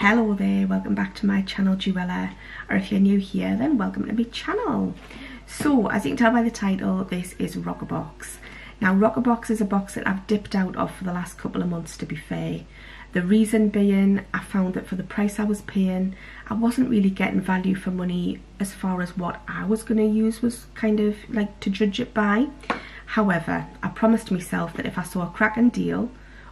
Hello there, welcome back to my channel Juella, or if you're new here then welcome to my channel. So as you can tell by the title, this is Roccabox. Now Roccabox is a box that I've dipped out of for the last couple of months to be fair. The reason being I found that for the price I was paying I wasn't really getting value for money as far as what I was going to use was kind of like to judge it by. However, I promised myself that if I saw a cracking deal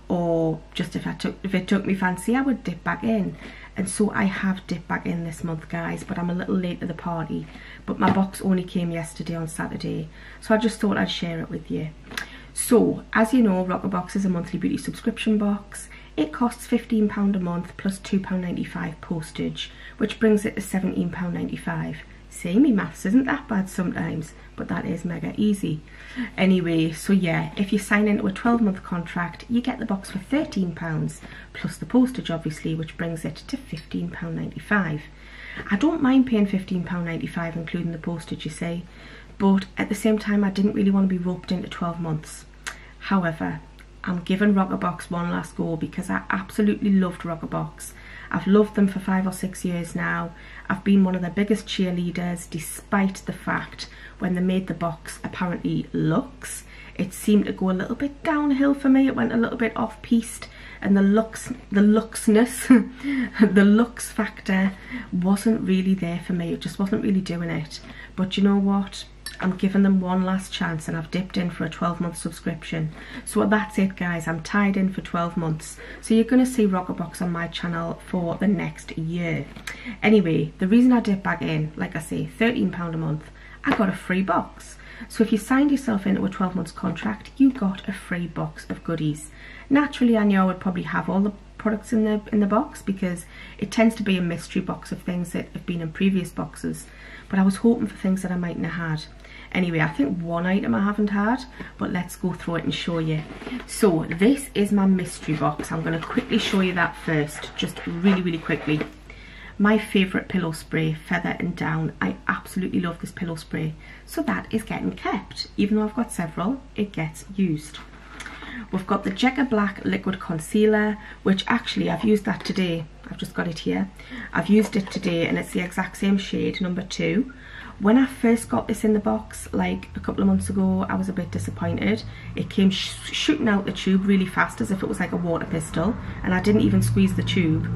or just if I took if it took me fancy I would dip back in. And so I have dipped back in this month guys but I'm a little late to the party. But my box only came yesterday on Saturday so I just thought I'd share it with you. So as you know Roccabox is a monthly beauty subscription box. It costs £15 a month plus £2.95 postage which brings it to £17.95 See, me maths isn't that bad sometimes, but that is mega easy. Anyway, so yeah, if you sign into a 12 month contract, you get the box for £13, plus the postage obviously, which brings it to £15.95. I don't mind paying £15.95 including the postage, you see, but at the same time I didn't really want to be roped into 12 months. However, I'm giving Roccabox one last go because I absolutely loved Roccabox. I've loved them for five or six years now. I've been one of their biggest cheerleaders despite the fact when they made the box apparently looks, it seemed to go a little bit downhill for me. It went a little bit off-piste and the looks, the looksness, the looks factor wasn't really there for me. It just wasn't really doing it. But you know what? I'm giving them one last chance and I've dipped in for a 12 month subscription. So that's it guys, I'm tied in for 12 months. So you're going to see Roccabox on my channel for the next year. Anyway, the reason I dip back in, like I say, £13 a month, I got a free box. So if you signed yourself in into a 12 months contract, you got a free box of goodies. Naturally, I know I would probably have all the products in the in the box because it tends to be a mystery box of things that have been in previous boxes but I was hoping for things that I mightn't have had Anyway, I think one item I haven't had, but let's go through it and show you. So this is my mystery box. I'm going to quickly show you that first, just really, really quickly. My favourite pillow spray, Feather and Down. I absolutely love this pillow spray. So that is getting kept. Even though I've got several, it gets used. We've got the Jecca Blac Liquid Concealer, which actually I've used that today. I've just got it here. I've used it today and it's the exact same shade, number two. When I first got this in the box, like a couple of months ago, I was a bit disappointed. It came sh shooting out the tube really fast as if it was like a water pistol and I didn't even squeeze the tube.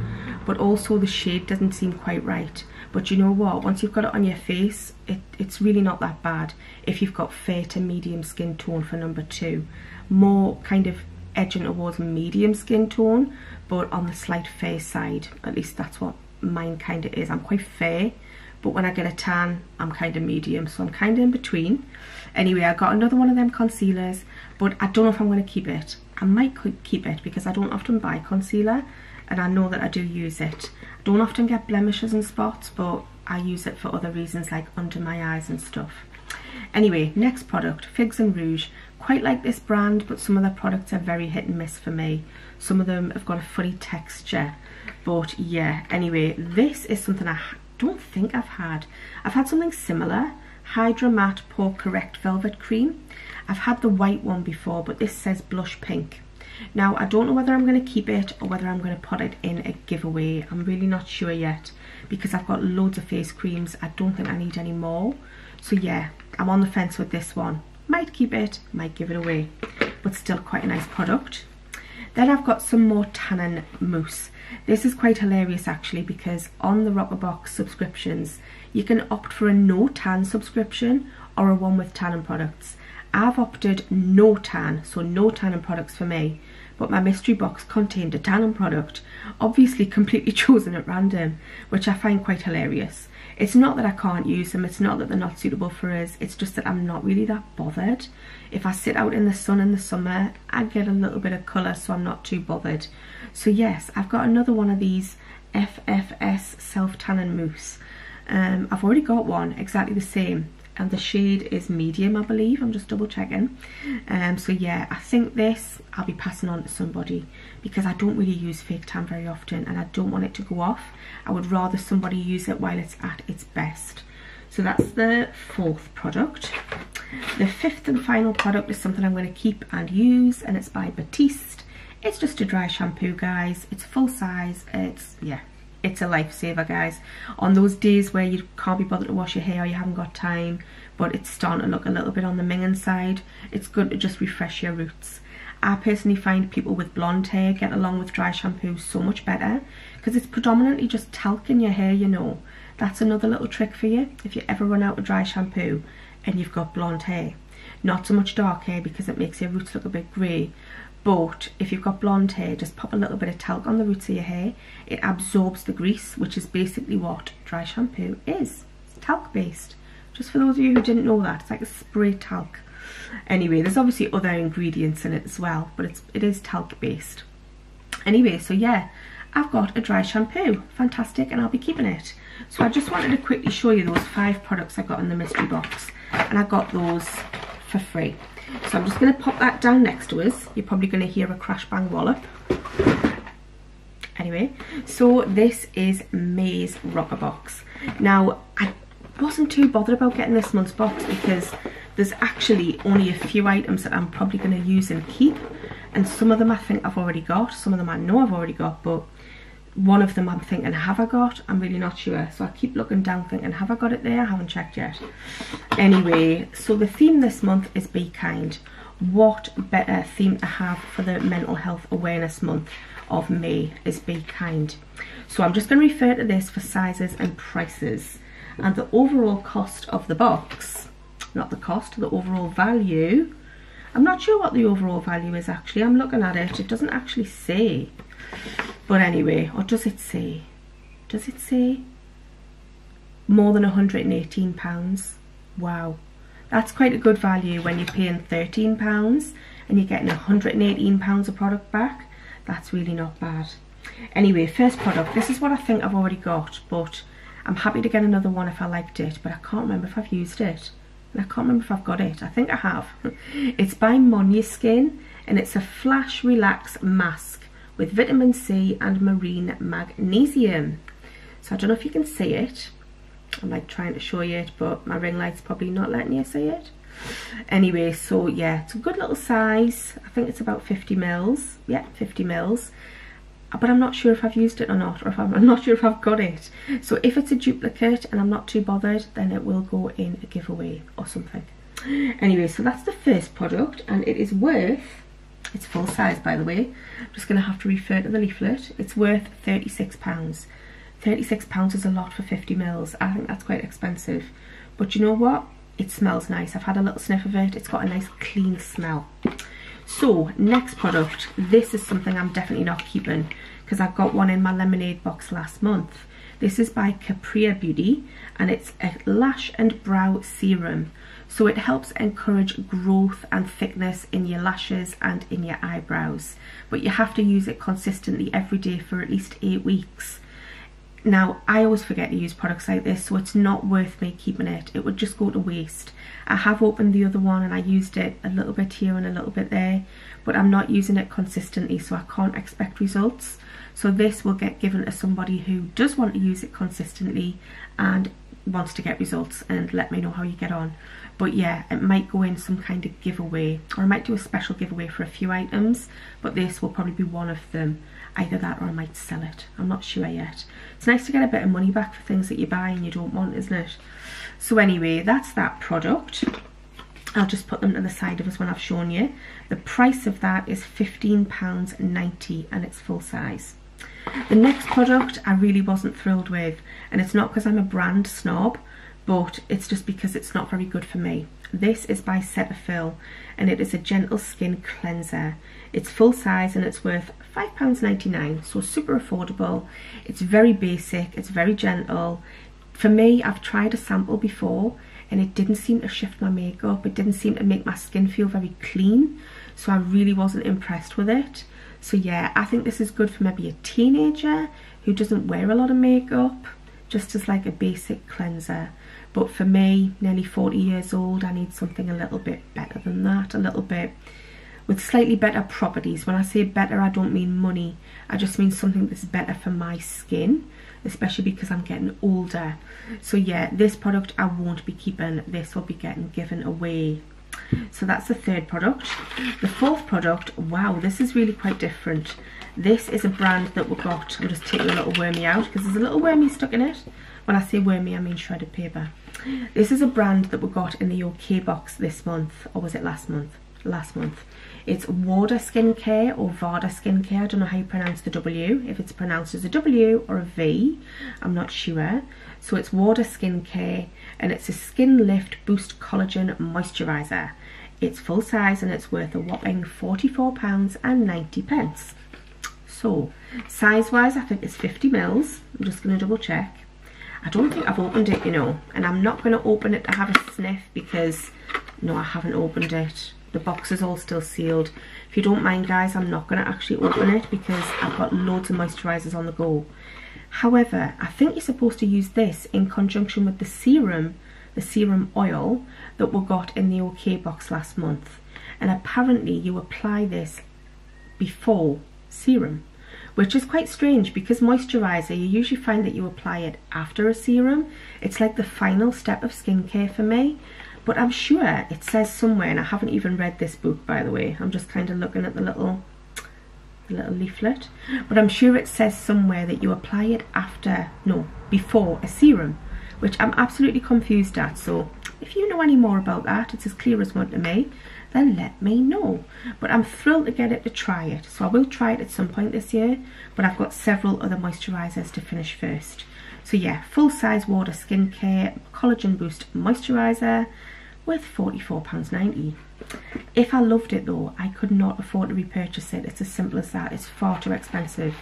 But also the shade doesn't seem quite right. But you know what, once you've got it on your face, it, it's really not that bad if you've got fair to medium skin tone for number two. More kind of edging towards medium skin tone, but on the slight fair side. At least that's what mine kind of is. I'm quite fair but when I get a tan I'm kind of medium so I'm kind of in between. Anyway I got another one of them concealers but I don't know if I'm going to keep it. I might keep it because I don't often buy concealer and I know that I do use it. I don't often get blemishes and spots but I use it for other reasons like under my eyes and stuff. Anyway next product Figs and Rouge. Quite like this brand but some of their products are very hit and miss for me. Some of them have got a funny texture but yeah anyway this is something I don't think I've had. I've had something similar, Hydra Matte Pore Correct Velvet Cream. I've had the white one before, but this says blush pink. Now, I don't know whether I'm going to keep it or whether I'm going to put it in a giveaway. I'm really not sure yet because I've got loads of face creams. I don't think I need any more. So yeah, I'm on the fence with this one. Might keep it, might give it away, but still quite a nice product. Then I've got some more tannin mousse. This is quite hilarious actually because on the Roccabox subscriptions you can opt for a no tan subscription or a one with tannin products. I've opted no tan, so no tannin products for me, but my mystery box contained a tannin product, obviously completely chosen at random, which I find quite hilarious. It's not that I can't use them, it's not that they're not suitable for us, it's just that I'm not really that bothered. If I sit out in the sun in the summer, I get a little bit of colour so I'm not too bothered. So yes, I've got another one of these FFS Self Tannin Mousse. Um, I've already got one exactly the same and the shade is medium I believe. I'm just double checking. Um, so yeah I think this I'll be passing on to somebody because I don't really use fake tan very often and I don't want it to go off. I would rather somebody use it while it's at its best. So that's the fourth product. The fifth and final product is something I'm going to keep and use and it's by Batiste. It's just a dry shampoo guys. It's full size. It's yeah it's a lifesaver guys. On those days where you can't be bothered to wash your hair or you haven't got time but it's starting to look a little bit on the minging side it's good to just refresh your roots. I personally find people with blonde hair get along with dry shampoo so much better because it's predominantly just talc in your hair you know. That's another little trick for you if you ever run out of dry shampoo and you've got blonde hair. Not so much dark hair because it makes your roots look a bit grey but if you've got blonde hair just pop a little bit of talc on the roots of your hair. It absorbs the grease which is basically what dry shampoo is. It's talc based just for those of you who didn't know that it's like a spray talc. Anyway there's obviously other ingredients in it as well but it's it is talc based anyway so yeah I've got a dry shampoo. Fantastic and I'll be keeping it. So I just wanted to quickly show you those five products I got in the mystery box and I got those for free so I'm just going to pop that down next to us. You're probably going to hear a crash bang wallop. Anyway so this is May's Roccabox. Now I wasn't too bothered about getting this month's box because there's actually only a few items that I'm probably going to use and keep and some of them I think I've already got some of them I know I've already got but one of them I'm thinking have I got I'm really not sure so I keep looking down thinking have I got it there I haven't checked yet anyway so the theme this month is be kind what better theme to have for the mental health awareness month of May is be kind so I'm just going to refer to this for sizes and prices and the overall cost of the box not the cost, the overall value. I'm not sure what the overall value is actually. I'm looking at it. It doesn't actually say. But anyway, or does it say? Does it say? More than £118. Wow. That's quite a good value when you're paying £13 and you're getting £118 of product back. That's really not bad. Anyway, first product. This is what I think I've already got, but I'm happy to get another one if I liked it, but I can't remember if I've used it. I can't remember if I've got it. I think I have. It's by Moniskin and it's a Flash Relax Mask with vitamin C and marine magnesium. So I don't know if you can see it. I'm like trying to show you it, but my ring light's probably not letting you see it. Anyway, so yeah, it's a good little size. I think it's about 50 mils. Yeah, 50 mils but I'm not sure if I've used it or not or if I'm, I'm, not sure if I've got it so if it's a duplicate and I'm not too bothered then it will go in a giveaway or something anyway so that's the first product and it is worth it's full size by the way. I'm just gonna have to refer to the leaflet. It's worth 36 pounds. 36 pounds is a lot for 50 mils. I think that's quite expensive. But you know what? It smells nice. I've had a little sniff of it. It's got a nice clean smell. So next product, this is something I'm definitely not keeping because I got one in my lemonade box last month. This is by Capria Beauty and it's a lash and brow serum. So it helps encourage growth and thickness in your lashes and in your eyebrows. But you have to use it consistently every day for at least eight weeks. Now, I always forget to use products like this, so it's not worth me keeping it. It would just go to waste. I have opened the other one and I used it a little bit here and a little bit there, but I'm not using it consistently, so I can't expect results. So this will get given to somebody who does want to use it consistently and wants to get results and let me know how you get on. But yeah, it might go in some kind of giveaway or I might do a special giveaway for a few items, but this will probably be one of them either that or I might sell it. I'm not sure yet. It's nice to get a bit of money back for things that you buy and you don't want, isn't it? So anyway, that's that product. I'll just put them to the side of us when I've shown you. The price of that is £15.90 and it's full size. The next product I really wasn't thrilled with and it's not because I'm a brand snob but it's just because it's not very good for me. This is by Cetaphil and it is a gentle skin cleanser. It's full size and it's worth £5.99, so super affordable. It's very basic, it's very gentle. For me, I've tried a sample before and it didn't seem to shift my makeup. It didn't seem to make my skin feel very clean. So I really wasn't impressed with it. So yeah, I think this is good for maybe a teenager who doesn't wear a lot of makeup, just as like a basic cleanser. But for me, nearly 40 years old, I need something a little bit better than that, a little bit with slightly better properties. When I say better, I don't mean money. I just mean something that's better for my skin, especially because I'm getting older. So yeah, this product I won't be keeping. This will be getting given away. So that's the third product. The fourth product, wow, this is really quite different. This is a brand that we got, I'm just taking a little wormy out because there's a little wormy stuck in it. When I say wormy, I mean shredded paper. This is a brand that we got in the OK box this month, or was it last month? Last month. It's Water Skincare or Vada Skincare. I don't know how you pronounce the W. If it's pronounced as a W or a V, I'm not sure. So it's Water Skincare and it's a Skin Lift Boost Collagen Moisturiser. It's full size and it's worth a whopping £44 and 90 pence. So, size-wise, I think it's 50 mils. I'm just going to double check. I don't think I've opened it, you know, and I'm not going to open it to have a sniff because, no, I haven't opened it. The box is all still sealed. If you don't mind, guys, I'm not going to actually open it because I've got loads of moisturisers on the go. However, I think you're supposed to use this in conjunction with the serum, the serum oil that we got in the OK box last month. And apparently you apply this before serum which is quite strange because moisturiser, you usually find that you apply it after a serum. It's like the final step of skincare for me. But I'm sure it says somewhere, and I haven't even read this book, by the way. I'm just kind of looking at the little, little leaflet. But I'm sure it says somewhere that you apply it after, no, before a serum, which I'm absolutely confused at. So if you know any more about that, it's as clear as mud to me then let me know. But I'm thrilled to get it to try it. So I will try it at some point this year, but I've got several other moisturisers to finish first. So yeah, full size water skincare collagen boost moisturiser with £44.90. If I loved it though, I could not afford to repurchase it. It's as simple as that. It's far too expensive.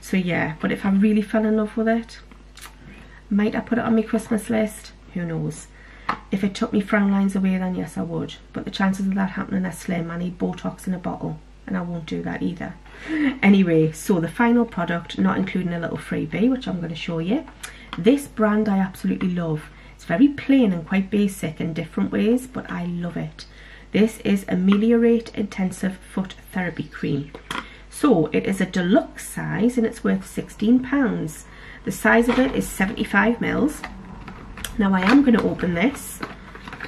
So yeah, but if I really fell in love with it, might I put it on my Christmas list? Who knows? If it took me frown lines away, then yes, I would. But the chances of that happening are slim. I need Botox in a bottle, and I won't do that either. Anyway, so the final product, not including a little freebie, which I'm going to show you. This brand I absolutely love. It's very plain and quite basic in different ways, but I love it. This is Ameliorate Intensive Foot Therapy Cream. So it is a deluxe size and it's worth £16. The size of it is 75 mils now I am going to open this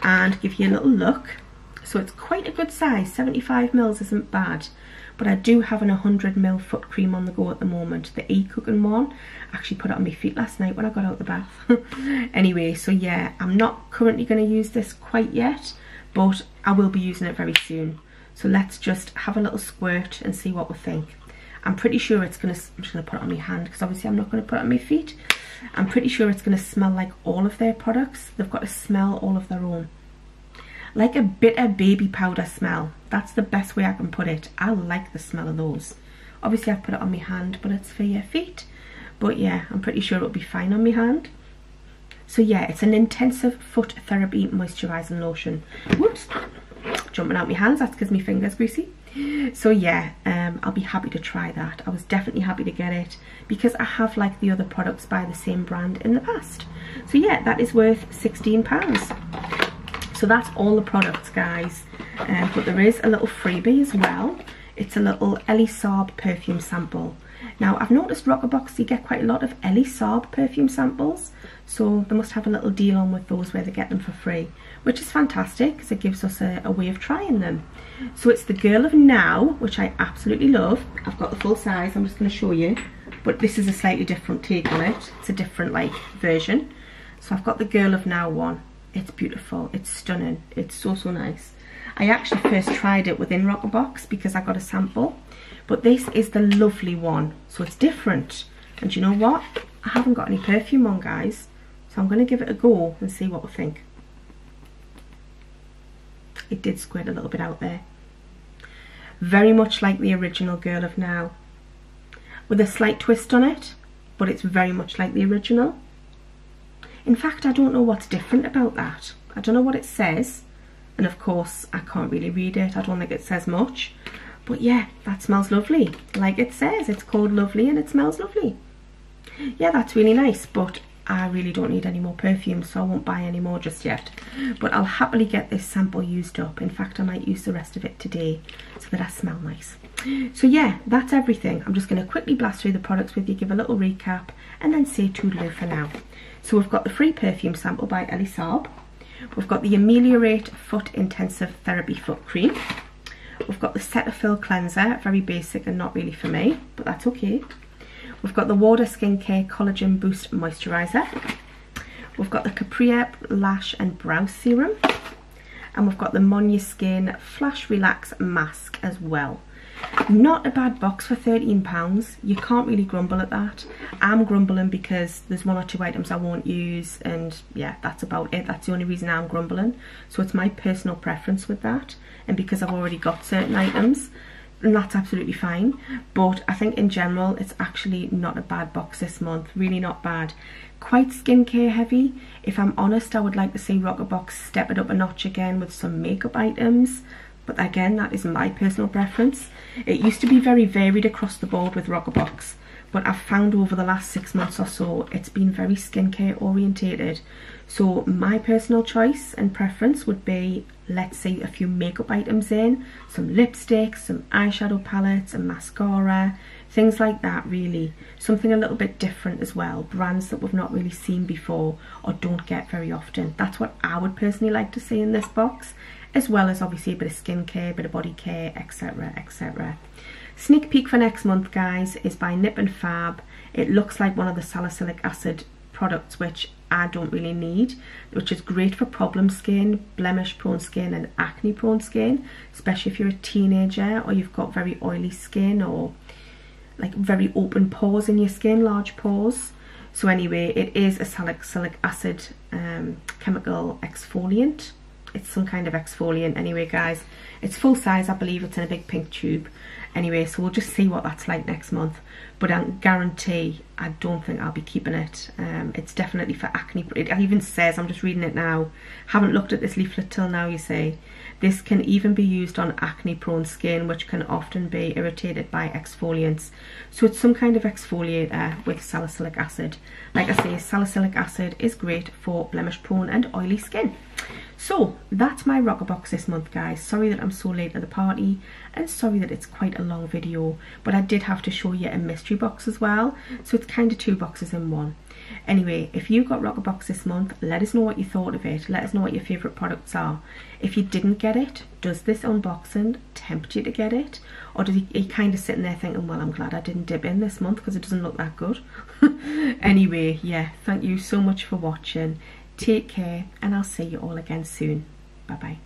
and give you a little look. So it's quite a good size, 75 mils isn't bad. But I do have an 100 mil foot cream on the go at the moment, the e-cooking one. I actually put it on my feet last night when I got out the bath. anyway, so yeah, I'm not currently going to use this quite yet, but I will be using it very soon. So let's just have a little squirt and see what we think. I'm pretty sure it's going to, I'm just going to put it on my hand because obviously I'm not going to put it on my feet. I'm pretty sure it's going to smell like all of their products. They've got to smell all of their own. Like a bitter baby powder smell. That's the best way I can put it. I like the smell of those. Obviously I've put it on my hand, but it's for your feet. But yeah, I'm pretty sure it'll be fine on my hand. So yeah, it's an intensive foot therapy moisturising lotion. Whoops, jumping out my hands, that's because my finger's greasy so yeah um, I'll be happy to try that. I was definitely happy to get it because I have liked the other products by the same brand in the past. So yeah that is worth 16 pounds. So that's all the products guys. Um, but there is a little freebie as well. It's a little Elie Saab perfume sample. Now I've noticed Roccabox you get quite a lot of Elie Saab perfume samples. So they must have a little deal on with those where they get them for free which is fantastic because it gives us a, a way of trying them so it's the Girl of Now, which I absolutely love. I've got the full size, I'm just going to show you. But this is a slightly different take on it. It's a different like version. So I've got the Girl of Now one. It's beautiful, it's stunning, it's so, so nice. I actually first tried it within Roccabox because I got a sample. But this is the lovely one, so it's different. And you know what? I haven't got any perfume on, guys. So I'm going to give it a go and see what we think it did squid a little bit out there. Very much like the original Girl of Now, with a slight twist on it, but it's very much like the original. In fact, I don't know what's different about that. I don't know what it says, and of course, I can't really read it. I don't think it says much. But yeah, that smells lovely. Like it says, it's called Lovely and it smells lovely. Yeah, that's really nice, but I really don't need any more perfume so I won't buy any more just yet. But I'll happily get this sample used up. In fact I might use the rest of it today so that I smell nice. So yeah that's everything. I'm just going to quickly blast through the products with you give a little recap and then say toodaloo for now. So we've got the free perfume sample by Elie Saab we've got the Ameliorate Foot Intensive Therapy Foot Cream. We've got the Cetaphil Cleanser, very basic and not really for me, but that's okay. We've got the Water Skincare Collagen Boost Moisturiser. We've got the Capria Lash and Brow Serum. And we've got the Monia Skin Flash Relax Mask as well. Not a bad box for £13. You can't really grumble at that. I'm grumbling because there's one or two items I won't use and yeah, that's about it. That's the only reason I'm grumbling. So it's my personal preference with that. And because I've already got certain items, and that's absolutely fine. But I think in general, it's actually not a bad box this month. Really not bad. Quite skincare heavy. If I'm honest, I would like to see Roccabox step it up a notch again with some makeup items. But again, that is my personal preference. It used to be very varied across the board with Roccabox, but I've found over the last six months or so, it's been very skincare orientated. So my personal choice and preference would be, let's say, a few makeup items in, some lipsticks, some eyeshadow palettes, and mascara, things like that really. Something a little bit different as well, brands that we've not really seen before or don't get very often. That's what I would personally like to see in this box as well as obviously a bit of skincare, a bit of body care, etc, etc. Sneak peek for next month, guys, is by Nip and Fab. It looks like one of the salicylic acid products which I don't really need, which is great for problem skin, blemish prone skin and acne prone skin, especially if you're a teenager or you've got very oily skin or like very open pores in your skin, large pores. So anyway, it is a salicylic acid um, chemical exfoliant. It's some kind of exfoliant anyway guys. It's full size I believe. It's in a big pink tube anyway so we'll just see what that's like next month. But I guarantee I don't think I'll be keeping it. Um, it's definitely for acne. It even says I'm just reading it now haven't looked at this leaflet till now you see. This can even be used on acne prone skin which can often be irritated by exfoliants. So it's some kind of exfoliator with salicylic acid. Like I say salicylic acid is great for blemish prone and oily skin so that's my Roccabox this month guys. Sorry that I'm so late at the party and sorry that it's quite a long video but I did have to show you a mystery box as well so it's kind of two boxes in one. Anyway, if you got Roccabox this month, let us know what you thought of it. Let us know what your favourite products are. If you didn't get it, does this unboxing tempt you to get it? Or did you, you kind of sitting there thinking, well, I'm glad I didn't dip in this month because it doesn't look that good. anyway, yeah, thank you so much for watching. Take care and I'll see you all again soon. Bye bye.